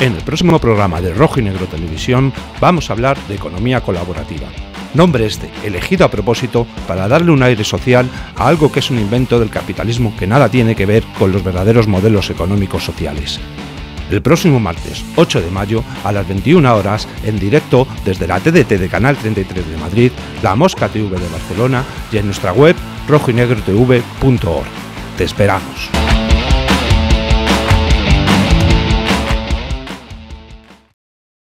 En el próximo programa de Rojo y Negro Televisión vamos a hablar de economía colaborativa. Nombre este, elegido a propósito para darle un aire social a algo que es un invento del capitalismo que nada tiene que ver con los verdaderos modelos económicos sociales. El próximo martes 8 de mayo a las 21 horas en directo desde la TDT de Canal 33 de Madrid, la Mosca TV de Barcelona y en nuestra web rojoynegrotv.org. Te esperamos.